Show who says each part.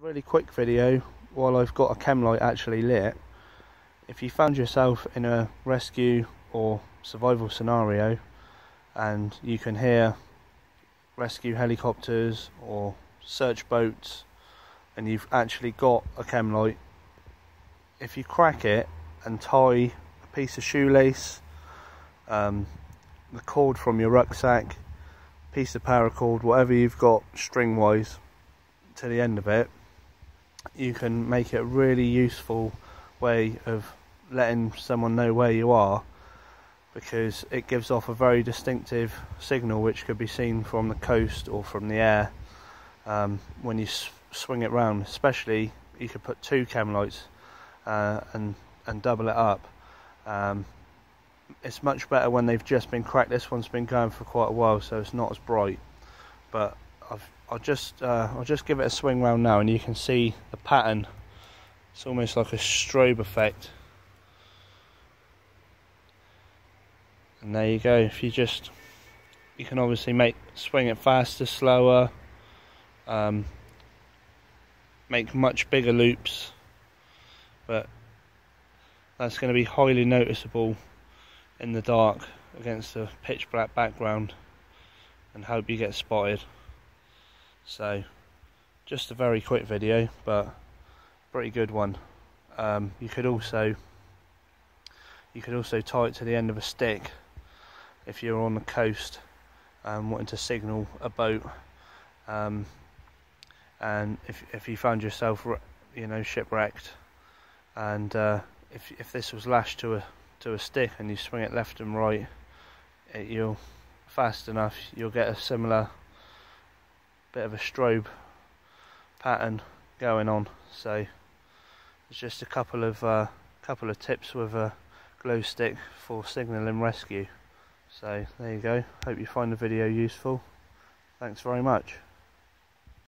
Speaker 1: really quick video while I've got a chem light actually lit. If you found yourself in a rescue or survival scenario and you can hear rescue helicopters or search boats and you've actually got a chem light, if you crack it and tie a piece of shoelace, um, the cord from your rucksack, piece of paracord, whatever you've got string wise to the end of it, you can make it a really useful way of letting someone know where you are because it gives off a very distinctive signal which could be seen from the coast or from the air um, when you swing it round. Especially, you could put two chem lights uh, and and double it up. Um, it's much better when they've just been cracked. This one's been going for quite a while, so it's not as bright. But I've, I'll just uh, I'll just give it a swing round now, and you can see the pattern. It's almost like a strobe effect. And there you go. If you just you can obviously make swing it faster, slower, um, make much bigger loops, but that's going to be highly noticeable in the dark against a pitch black background and hope you get spotted. So, just a very quick video, but pretty good one. Um, you could also you could also tie it to the end of a stick if you're on the coast um, wanting to signal a boat. Um, and if if you found yourself you know shipwrecked, and uh, if if this was lashed to a to a stick and you swing it left and right, it, you'll fast enough you'll get a similar bit of a strobe pattern going on. So it's just a couple of uh, couple of tips with a glow stick for signalling rescue. So there you go. Hope you find the video useful. Thanks very much.